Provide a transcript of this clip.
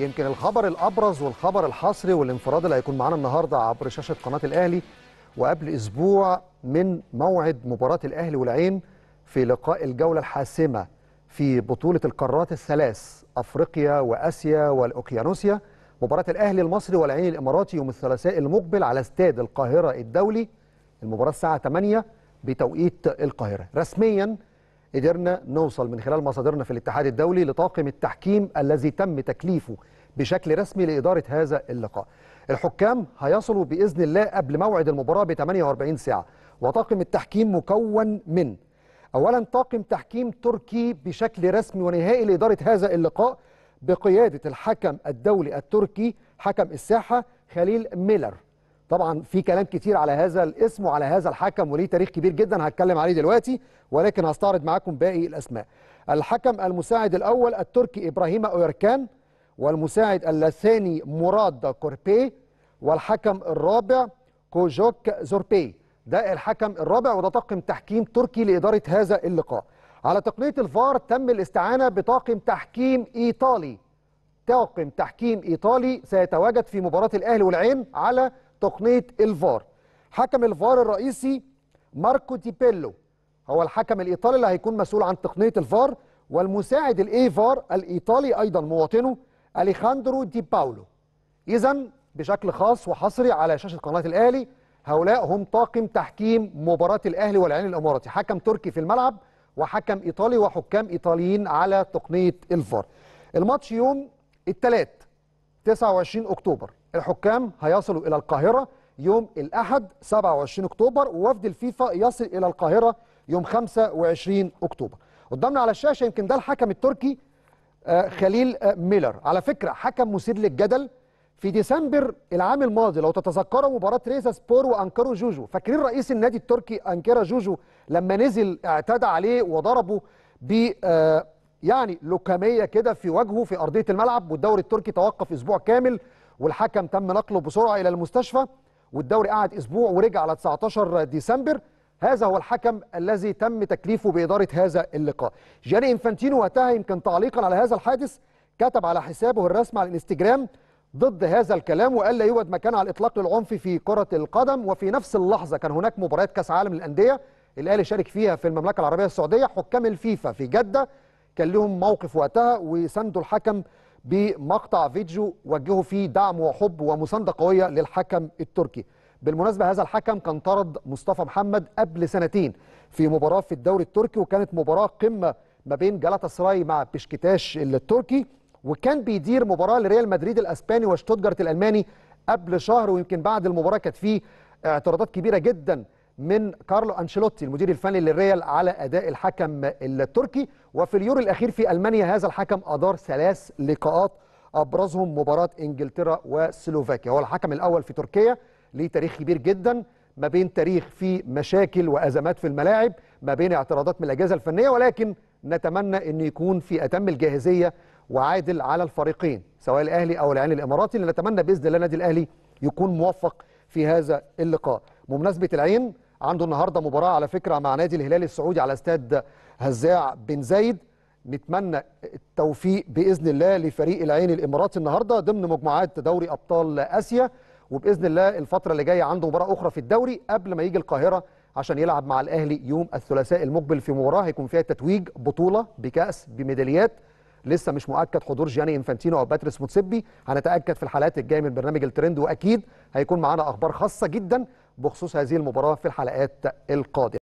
يمكن الخبر الأبرز والخبر الحصري والانفراد اللي هيكون معانا النهارده عبر شاشة قناة الأهلي وقبل أسبوع من موعد مباراة الأهلي والعين في لقاء الجولة الحاسمة في بطولة القارات الثلاث أفريقيا وآسيا والأوكيانوسيا. مباراة الأهلي المصري والعين الإماراتي يوم الثلاثاء المقبل على استاد القاهرة الدولي. المباراة الساعة 8 بتوقيت القاهرة. رسميا قدرنا نوصل من خلال مصادرنا في الاتحاد الدولي لطاقم التحكيم الذي تم تكليفه بشكل رسمي لإدارة هذا اللقاء. الحكام هيصلوا بإذن الله قبل موعد المباراة ب 48 ساعة وطاقم التحكيم مكون من أولا طاقم تحكيم تركي بشكل رسمي ونهائي لإدارة هذا اللقاء بقيادة الحكم الدولي التركي حكم الساحة خليل ميلر. طبعا في كلام كتير على هذا الاسم وعلى هذا الحكم وليه تاريخ كبير جدا هتكلم عليه دلوقتي ولكن هستعرض معاكم باقي الأسماء. الحكم المساعد الأول التركي إبراهيم أويركان والمساعد الثاني مراد كوربي والحكم الرابع كوجوك زوربي. ده الحكم الرابع وده طاقم تحكيم تركي لإدارة هذا اللقاء. على تقنية الفار تم الاستعانة بطاقم تحكيم إيطالي. طاقم تحكيم إيطالي سيتواجد في مباراة الأهلي والعين على تقنية الفار. حكم الفار الرئيسي ماركو دي بيلو. هو الحكم الإيطالي اللي هيكون مسؤول عن تقنية الفار والمساعد ال AVAR؟ الإيطالي أيضا مواطنه أليخاندرو دي باولو. اذا بشكل خاص وحصري على شاشة قناة الأهلي هؤلاء هم طاقم تحكيم مباراة الأهلي والعين الإماراتي. حكم تركي في الملعب وحكم إيطالي وحكام إيطاليين على تقنية الفار. الماتش يوم الثلاث 29 أكتوبر. الحكام هيصلوا إلى القاهرة يوم الأحد 27 أكتوبر ووفد الفيفا يصل إلى القاهرة يوم 25 أكتوبر. قدامنا على الشاشة يمكن ده الحكم التركي آه خليل آه ميلر. على فكرة حكم مثير للجدل. في ديسمبر العام الماضي لو تتذكروا مباراة ريزا سبور وانكرا جوجو. فاكرين رئيس النادي التركي انكرا جوجو لما نزل اعتدى عليه وضربه ب آه يعني لكميه كده في وجهه في أرضية الملعب والدوري التركي توقف أسبوع كامل والحكم تم نقله بسرعة إلى المستشفى والدوري قعد أسبوع ورجع على 19 ديسمبر. هذا هو الحكم الذي تم تكليفه بإدارة هذا اللقاء. جاني إنفانتينو وقتها يمكن تعليقا على هذا الحادث كتب على حسابه الرسمي على الإنستجرام ضد هذا الكلام وقال لا يوجد مكان على الإطلاق للعنف في كرة القدم وفي نفس اللحظة كان هناك مباريات كأس عالم للأندية الاهلي شارك فيها في المملكة العربية السعودية حكام الفيفا في جدة. كان لهم موقف وقتها وساندوا الحكم بمقطع فيديو وجهوا فيه دعم وحب ومساندة قوية للحكم التركي. بالمناسبة هذا الحكم كان طرد مصطفى محمد قبل سنتين في مباراة في الدوري التركي وكانت مباراة قمة ما بين جالاتا سراي مع بشكتاش التركي وكان بيدير مباراة لريال مدريد الأسباني وشتوتجارت الألماني قبل شهر ويمكن بعد المباراة كانت فيه اعتراضات كبيرة جدا من كارلو أنشيلوتي المدير الفني للريال على أداء الحكم التركي. وفي اليورو الأخير في ألمانيا هذا الحكم أدار ثلاث لقاءات أبرزهم مباراة إنجلترا وسلوفاكيا. هو الحكم الأول في تركيا ليه تاريخ كبير جدا ما بين تاريخ فيه مشاكل وأزمات في الملاعب ما بين اعتراضات من الأجهزة الفنية ولكن نتمنى انه يكون في أتم الجاهزية وعادل على الفريقين سواء الأهلي أو العين الإماراتي. نتمنى بإذن الله النادي الأهلي يكون موفق في هذا اللقاء. بمناسبة العين عنده النهارده مباراة على فكرة مع نادي الهلال السعودي على استاد هزاع بن زايد. نتمنى التوفيق بإذن الله لفريق العين الاماراتي النهارده ضمن مجموعات دوري أبطال آسيا. وبإذن الله الفترة اللي جاية عنده مباراة أخرى في الدوري قبل ما يجي القاهرة عشان يلعب مع الأهلي يوم الثلاثاء المقبل في مباراة. هيكون فيها تتويج بطولة بكأس بميداليات. لسه مش مؤكد حضور جياني إنفانتينو أو باتريس موتسيبي. هنتأكد في الحلقات الجاية من برنامج الترند. وأكيد هيكون معانا أخبار خاصة جدا بخصوص هذه المباراة في الحلقات القادمة.